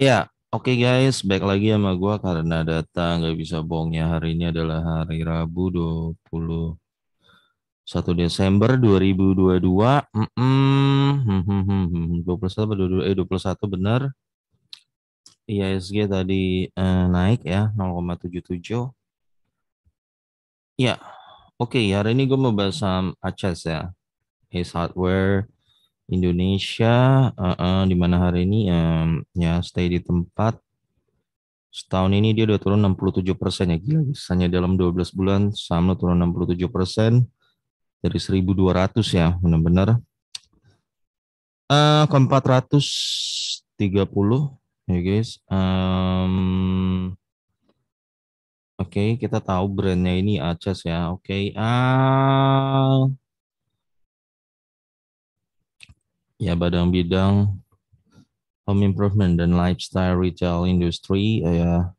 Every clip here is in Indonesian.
Ya, oke guys, baik lagi sama gua karena data nggak bisa bohongnya hari ini adalah hari Rabu 21 Desember 2022. Mm -mm. 21 22, eh 21 benar. IISG tadi eh, naik ya 0,77. Ya, oke hari ini gue mau bahas saham Aces ya. Ace Hardware Indonesia, uh, uh, di mana hari ini um, ya stay di tempat. Setahun ini dia udah turun 67 persen ya gila. Hanya dalam 12 bulan saham turun 67 persen dari 1.200 ya benar-benar. Uh, ke 430 ya guys. Um, Oke, okay, kita tahu brandnya ini Aces ya. Oke, okay. uh, ya badan bidang home improvement dan lifestyle retail industry ya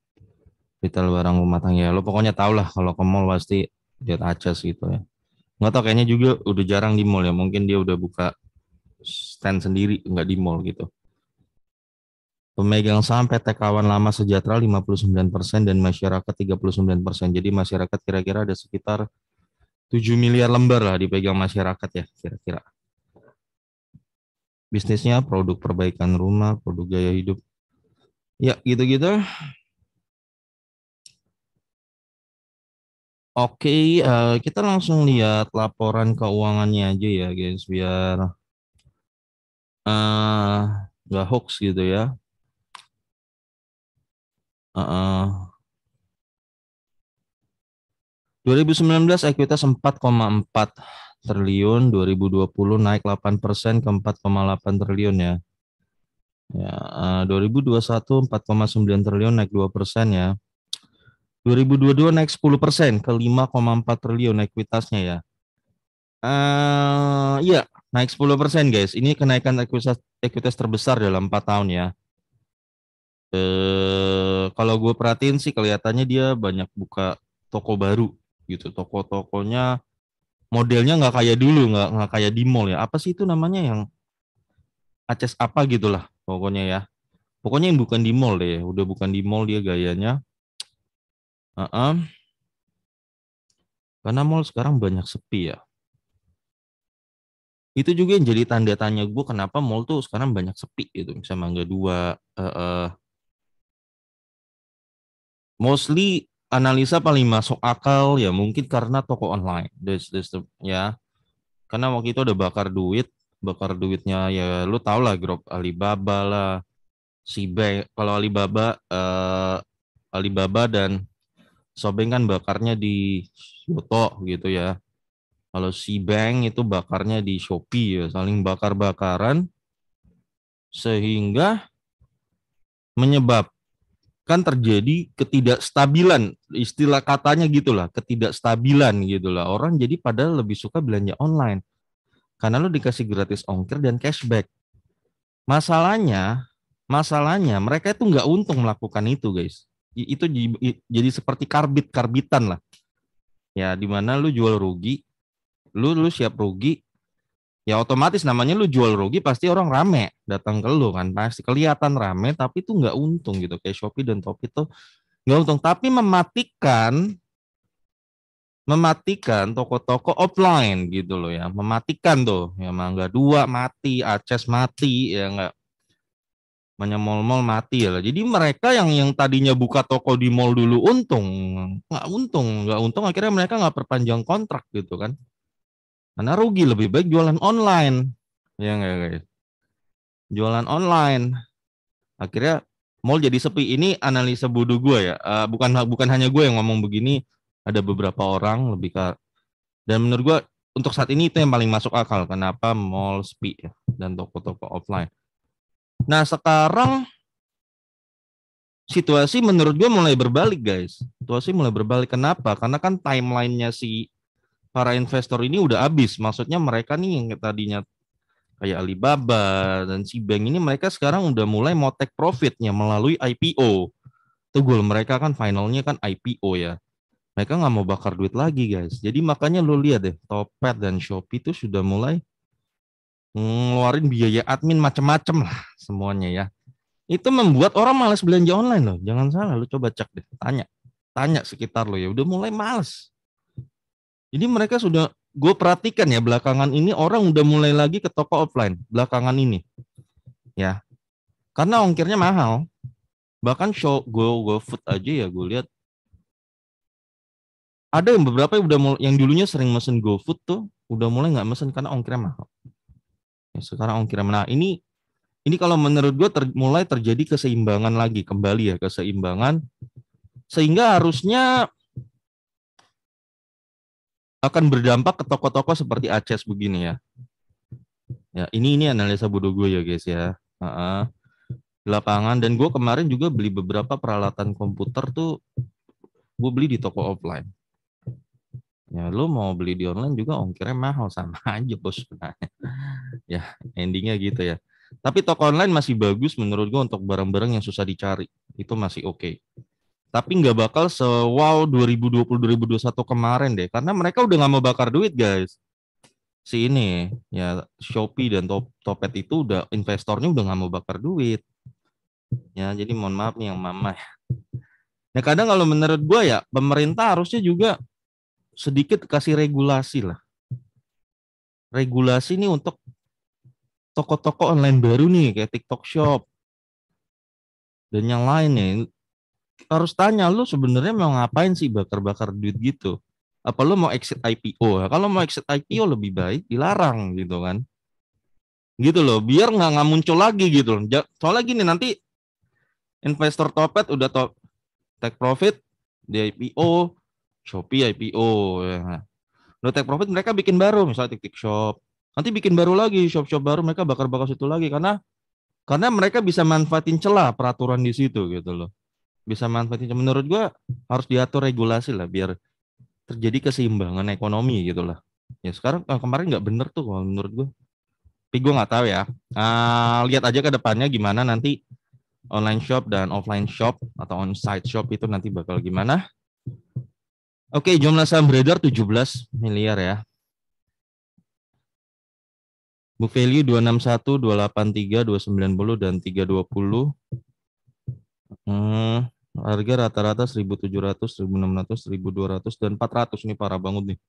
retail barang rumah tangga. Ya lo pokoknya tau lah kalau ke mall pasti lihat Aces gitu ya. Nggak tau kayaknya juga udah jarang di mall ya. Mungkin dia udah buka stand sendiri nggak di mall gitu. Pemegang saham PT Kawan Lama Sejahtera 59% dan masyarakat 39%. Jadi masyarakat kira-kira ada sekitar 7 miliar lembar lah dipegang masyarakat ya kira-kira bisnisnya produk perbaikan rumah, produk gaya hidup. Ya, gitu-gitu. Oke, uh, kita langsung lihat laporan keuangannya aja ya, guys, biar uh, nggak hoax gitu ya. Uh, uh. 2019 ekuitas 4,4 triliun, 2020 naik 8 persen ke 4,8 triliun ya. Ya, 2021 4,9 triliun naik 2 persen ya. 2022 naik 10 persen ke 5,4 triliun ekuitasnya ya. Uh, iya, naik 10 persen guys. Ini kenaikan ekuitas, ekuitas terbesar dalam 4 tahun ya. Uh, kalau gue perhatiin sih kelihatannya dia banyak buka toko baru gitu. Toko-tokonya modelnya nggak kayak dulu, nggak nggak kayak di mall ya. Apa sih itu namanya yang Aces apa gitulah pokoknya ya. Pokoknya yang bukan di mall deh, udah bukan di mall dia gayanya. Uh -uh. Karena mall sekarang banyak sepi ya. Itu juga yang jadi tanda tanya gue kenapa mall tuh sekarang banyak sepi gitu. Misalnya Mangga Dua, uh, uh, mostly analisa paling masuk akal ya mungkin karena toko online. This, this, ya. Karena waktu itu ada bakar duit, bakar duitnya ya lu tau lah grup Alibaba lah, si Bank. Kalau Alibaba, uh, Alibaba dan Sobeng kan bakarnya di Yoto gitu ya. Kalau si Bank itu bakarnya di Shopee ya, saling bakar-bakaran sehingga menyebab kan terjadi ketidakstabilan istilah katanya gitulah ketidakstabilan gitulah. Orang jadi pada lebih suka belanja online. Karena lo dikasih gratis ongkir dan cashback. Masalahnya masalahnya mereka itu nggak untung melakukan itu guys. Itu jadi seperti karbit karbitan lah. Ya di mana lu jual rugi lu lu siap rugi ya otomatis namanya lu jual rugi pasti orang rame datang ke lu kan. Pasti kelihatan rame tapi itu nggak untung gitu. Kayak Shopee dan Topi itu nggak untung. Tapi mematikan mematikan toko-toko offline gitu loh ya. Mematikan tuh. Ya mangga dua mati Aces mati ya nggak. Banyak mall-mall mati ya lah. Jadi mereka yang yang tadinya buka toko di mall dulu untung, nggak untung, nggak untung. Akhirnya mereka nggak perpanjang kontrak gitu kan. Karena rugi lebih baik jualan online. Ya enggak guys? Jualan online. Akhirnya mall jadi sepi. Ini analisa bodoh gue ya. Uh, bukan bukan hanya gue yang ngomong begini. Ada beberapa orang lebih ke dan menurut gue untuk saat ini itu yang paling masuk akal. Kenapa mall sepi ya, dan toko-toko offline. Nah sekarang situasi menurut gue mulai berbalik guys. Situasi mulai berbalik. Kenapa? Karena kan timelinenya si para investor ini udah habis. Maksudnya mereka nih yang tadinya kayak Alibaba dan si bank ini mereka sekarang udah mulai mau take profitnya melalui IPO. Tuh goal mereka kan finalnya kan IPO ya. Mereka nggak mau bakar duit lagi guys. Jadi makanya lo lihat deh, Topet dan Shopee itu sudah mulai ngeluarin biaya admin macem-macem lah semuanya ya. Itu membuat orang malas belanja online loh. Jangan salah, lu coba cek deh, tanya. Tanya sekitar lo ya, udah mulai males. Jadi mereka sudah, gue perhatikan ya belakangan ini orang udah mulai lagi ke toko offline. Belakangan ini. Ya, karena ongkirnya mahal. Bahkan show go go food aja ya gue lihat ada yang beberapa yang udah mulai, yang dulunya sering mesen GoFood tuh udah mulai nggak mesen karena ongkirnya mahal. Ya, sekarang ongkirnya mahal. Nah, ini ini kalau menurut gue ter, mulai terjadi keseimbangan lagi kembali ya keseimbangan sehingga harusnya akan berdampak ke toko-toko seperti Aces begini ya. Ya ini ini analisa bodoh gue ya guys ya. Uh -uh. Lapangan dan gue kemarin juga beli beberapa peralatan komputer tuh gue beli di toko offline ya lu mau beli di online juga ongkirnya mahal sama aja bos ya endingnya gitu ya tapi toko online masih bagus menurut gua untuk barang-barang yang susah dicari itu masih oke okay. Tapi nggak bakal se wow 2020 2021 kemarin deh. Karena mereka udah nggak mau bakar duit guys. Si ini ya Shopee dan Top Topet itu udah investornya udah nggak mau bakar duit. Ya jadi mohon maaf nih yang mama ya. Nah kadang kalau menurut gua ya pemerintah harusnya juga sedikit kasih regulasi lah. Regulasi ini untuk toko-toko online baru nih kayak TikTok Shop dan yang lainnya harus tanya lu sebenarnya mau ngapain sih bakar-bakar duit gitu apa lu mau exit IPO kalau mau exit IPO lebih baik dilarang gitu kan gitu loh biar nggak nggak muncul lagi gitu loh soalnya gini nanti investor topet udah top take profit di IPO Shopee IPO ya. Lo take profit mereka bikin baru misalnya TikTok Shop. Nanti bikin baru lagi shop-shop baru mereka bakar-bakar situ lagi karena karena mereka bisa manfaatin celah peraturan di situ gitu loh. Bisa manfaatin menurut gua harus diatur regulasi lah biar terjadi keseimbangan ekonomi gitu lah. Ya sekarang eh, kemarin nggak bener tuh kalau menurut gua. Tapi gue nggak tahu ya. Uh, lihat aja ke depannya gimana nanti online shop dan offline shop atau on-site shop itu nanti bakal gimana. Oke, jumlah saham beredar 17 miliar ya. Book value 261, 283, 290 dan 320. Hmm, harga rata-rata 1700, 1600, 1200 dan 400 ini parah banget nih.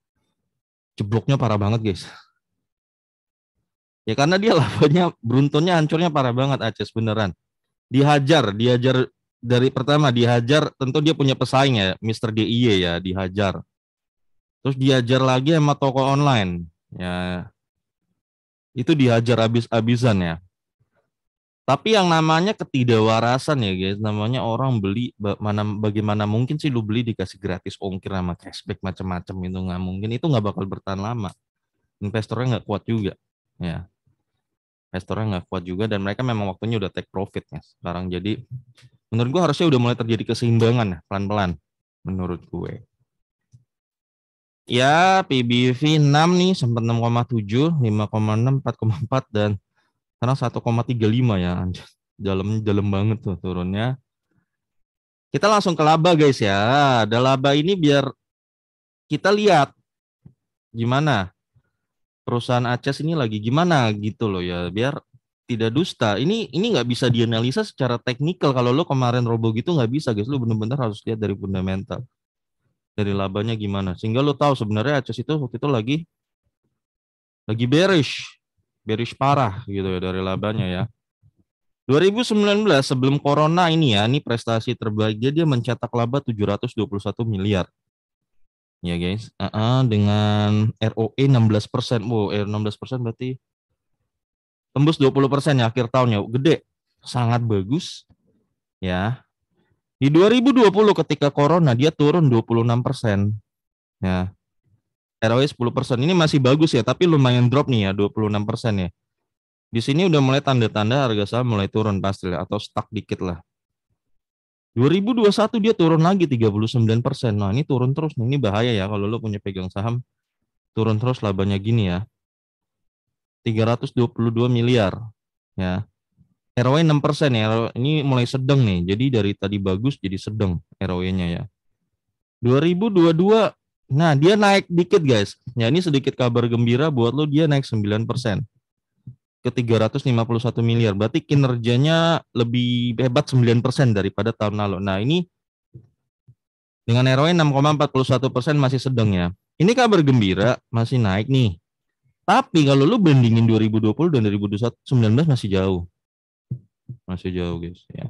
Jebloknya parah banget, guys. Ya karena dia labanya beruntunnya hancurnya parah banget Aces beneran. Dihajar, dihajar dari pertama dihajar tentu dia punya pesaing ya Mr. DIY ya dihajar terus dihajar lagi sama toko online ya itu dihajar habis-habisan ya tapi yang namanya ketidakwarasan ya guys. Namanya orang beli mana bagaimana mungkin sih lu beli dikasih gratis ongkir sama cashback macam-macam itu nggak mungkin. Itu nggak bakal bertahan lama. Investornya nggak kuat juga. Ya. Investornya nggak kuat juga dan mereka memang waktunya udah take profit ya sekarang. Jadi menurut gue harusnya udah mulai terjadi keseimbangan pelan-pelan menurut gue. Ya, PBV 6 nih sempat 6,7, 5,6, 4,4 dan sekarang 1,35 ya. Dalam dalam banget tuh turunnya. Kita langsung ke laba guys ya. Ada laba ini biar kita lihat gimana perusahaan Aces ini lagi gimana gitu loh ya. Biar tidak dusta. Ini ini nggak bisa dianalisa secara teknikal. Kalau lo kemarin robo gitu nggak bisa, guys. Lo bener-bener harus lihat dari fundamental, dari labanya gimana. Sehingga lo tahu sebenarnya Aces itu waktu itu lagi lagi bearish, bearish parah gitu ya dari labanya ya. 2019 sebelum corona ini ya, ini prestasi terbaik dia dia mencetak laba 721 miliar. Ya guys, uh -uh, dengan ROE 16 persen, wow, 16 persen berarti tembus 20% ya akhir tahunnya gede sangat bagus ya. Di 2020 ketika corona dia turun 26% ya ROE 10% ini masih bagus ya tapi lumayan drop nih ya 26% ya di sini udah mulai tanda-tanda harga saham mulai turun pasti lah atau stuck dikit lah 2021 dia turun lagi 39%. Nah, ini turun terus nih. Ini bahaya ya kalau lo punya pegang saham turun terus labanya gini ya. 322 miliar ya. ROE 6 persen ya, ini mulai sedang nih. Jadi dari tadi bagus jadi sedang ROE-nya ya. 2022, nah dia naik dikit guys. Ya ini sedikit kabar gembira buat lo dia naik 9 persen. ke 351 miliar. Berarti kinerjanya lebih hebat 9% daripada tahun lalu. Nah, ini dengan ROE 6,41 persen masih sedang ya. Ini kabar gembira, masih naik nih. Tapi kalau lu bandingin 2020 dan 2019 masih jauh. Masih jauh guys ya.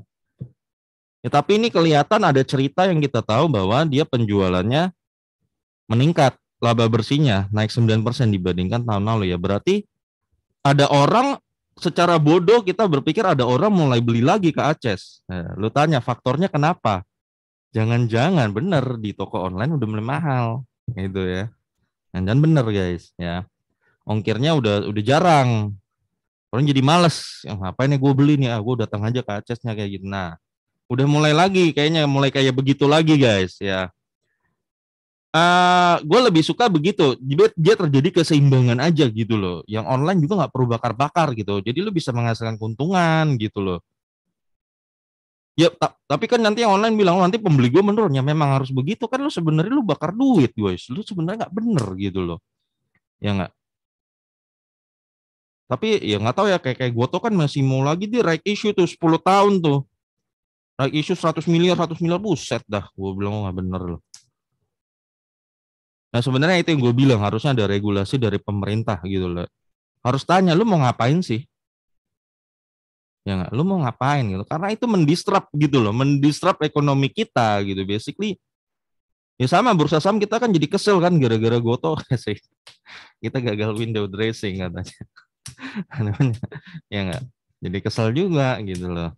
Ya, tapi ini kelihatan ada cerita yang kita tahu bahwa dia penjualannya meningkat, laba bersihnya naik 9% dibandingkan tahun lalu ya. Berarti ada orang secara bodoh kita berpikir ada orang mulai beli lagi ke Aces. Nah, lu tanya faktornya kenapa? Jangan-jangan bener di toko online udah mulai mahal gitu ya. Dan bener guys ya. Ongkirnya udah udah jarang. Orang jadi males. Ya, apa ini gue beli nih? Ah, gue datang aja ke Acesnya kayak gitu. Nah, udah mulai lagi kayaknya mulai kayak begitu lagi guys ya uh, eh, gue lebih suka begitu. Dia, dia terjadi keseimbangan aja gitu loh. Yang online juga nggak perlu bakar-bakar gitu. Jadi lu bisa menghasilkan keuntungan gitu loh. Ya ta tapi kan nanti yang online bilang oh, nanti pembeli gue menurun. Ya memang harus begitu. Kan lu sebenarnya lu bakar duit guys. Lu sebenarnya nggak bener gitu loh. Ya nggak? Tapi ya nggak tahu ya. Kayak kayak gue tuh kan masih mau lagi di right issue tuh 10 tahun tuh. Naik isu 100 miliar, 100 miliar, buset dah. Gue bilang, oh, nggak bener loh. Nah sebenarnya itu yang gue bilang, harusnya ada regulasi dari pemerintah gitu loh. Harus tanya, lu mau ngapain sih? Ya nggak, lu mau ngapain gitu? Karena itu mendistrap gitu loh, mendistrap ekonomi kita gitu. Basically, ya sama bursa saham kita kan jadi kesel kan gara-gara goto sih. kita gagal window dressing katanya. ya nggak, jadi kesel juga gitu loh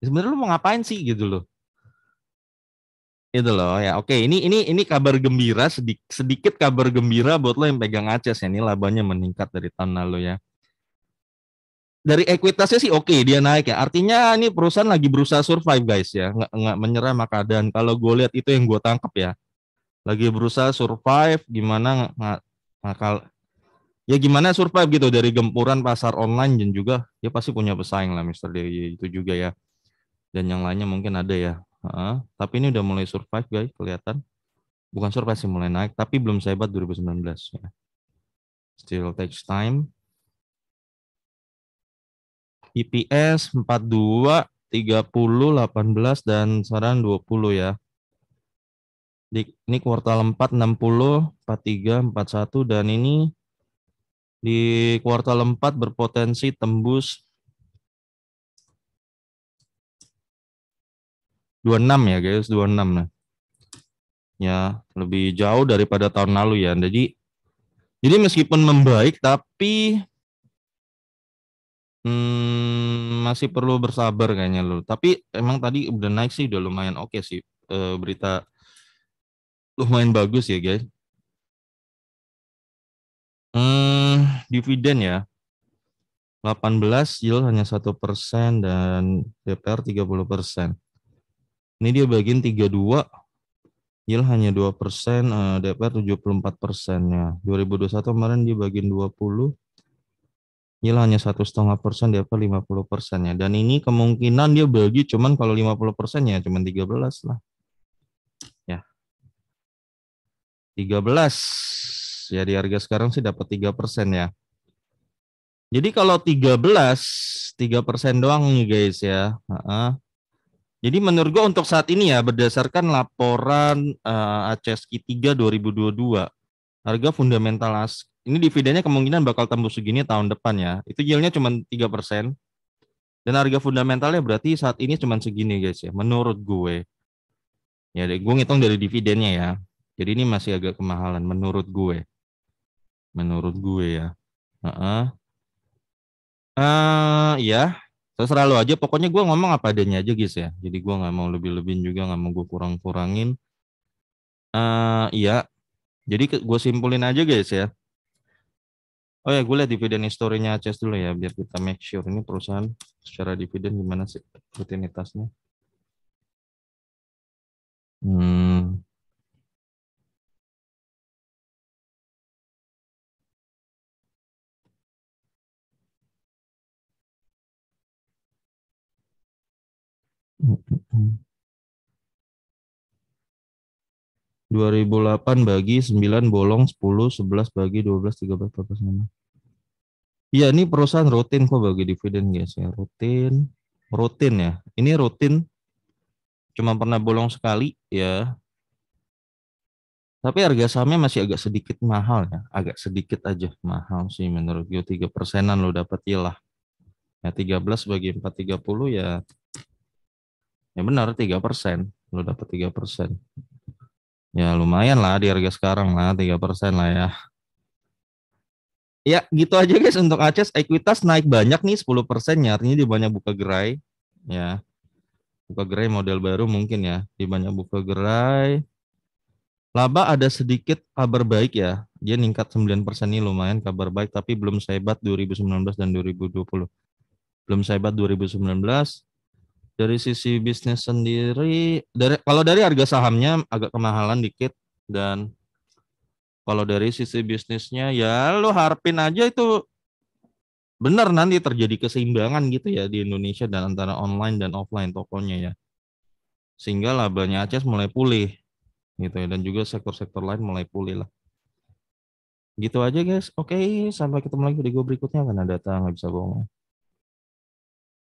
sebenarnya lu mau ngapain sih gitu loh itu loh ya. Oke ini ini ini kabar gembira sedikit sedikit kabar gembira buat lo yang pegang Aceh ya ini labanya meningkat dari tahun lalu ya. Dari ekuitasnya sih oke dia naik ya. Artinya ini perusahaan lagi berusaha survive guys ya. Nggak nggak menyerah maka dan kalau gue lihat itu yang gue tangkap ya. Lagi berusaha survive gimana nggak ngakal ya gimana survive gitu. Dari gempuran pasar online dan juga dia pasti punya pesaing lah Mister dia itu juga ya. Dan yang lainnya mungkin ada ya. Tapi ini udah mulai survive guys, kelihatan. Bukan survive sih mulai naik, tapi belum sehebat 2019 ya. Still takes time. EPS 42, 30, 18 dan saran 20 ya. Di, ini kuartal 4 60, 43, 41 dan ini di kuartal 4 berpotensi tembus 26 ya guys, 26 nah. Ya, lebih jauh daripada tahun lalu ya. Jadi jadi meskipun membaik tapi hmm, masih perlu bersabar kayaknya loh. Tapi emang tadi udah naik sih udah lumayan oke okay sih e, berita lumayan bagus ya guys. Hmm, dividen ya. 18 yield hanya satu persen dan DPR 30 persen. Ini dia bagian 32, yield hanya 2 persen, uh, DPR 74 persennya. 2021 kemarin dia bagian 20, yield hanya satu setengah persen, DPR 50 persennya. Dan ini kemungkinan dia bagi cuman kalau 50 persennya cuman 13 lah. Ya. 13 ya di harga sekarang sih dapat 3 persen ya. Jadi kalau 13, 3 persen doang nih guys ya. Uh -uh. Jadi menurut gue untuk saat ini ya berdasarkan laporan uh, ACSK 3 2022 harga fundamental as ini dividennya kemungkinan bakal tembus segini tahun depan ya. Itu yieldnya cuma tiga persen dan harga fundamentalnya berarti saat ini cuma segini guys ya. Menurut gue ya gue ngitung dari dividennya ya. Jadi ini masih agak kemahalan menurut gue. Menurut gue ya. Uh -uh. Uh, ya terserah lo aja pokoknya gue ngomong apa adanya aja guys ya. Jadi gue nggak mau lebih-lebihin juga nggak mau gue kurang-kurangin. Uh, iya. Jadi gue simpulin aja guys ya. Oh ya gue lihat dividen historinya Aces dulu ya biar kita make sure ini perusahaan secara dividen gimana sih rutinitasnya. Hmm 2008 bagi 9 bolong 10, 11 bagi 12, 13, 14, 15. Iya, ini perusahaan rutin kok bagi dividen guys ya. Rutin, rutin ya. Ini rutin cuma pernah bolong sekali ya. Tapi harga sahamnya masih agak sedikit mahal ya, agak sedikit aja mahal sih menurut gue tiga persenan lo dapat lah. Ya 13 bagi 430 ya ya benar tiga persen lo dapat tiga persen. Ya lumayan lah di harga sekarang lah tiga persen lah ya. Ya gitu aja guys untuk Aces ekuitas naik banyak nih 10 persen ya artinya di banyak buka gerai ya buka gerai model baru mungkin ya di banyak buka gerai Laba ada sedikit kabar baik ya. Dia ningkat 9% ini lumayan kabar baik tapi belum sehebat 2019 dan 2020. Belum sehebat 2019. Dari sisi bisnis sendiri dari kalau dari harga sahamnya agak kemahalan dikit dan kalau dari sisi bisnisnya ya lo harapin aja itu benar nanti terjadi keseimbangan gitu ya di Indonesia dan antara online dan offline tokonya ya. Sehingga labanya Aceh mulai pulih gitu ya dan juga sektor-sektor lain mulai pulih lah gitu aja guys oke sampai ketemu lagi di video berikutnya karena data nggak bisa bohong